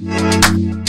Música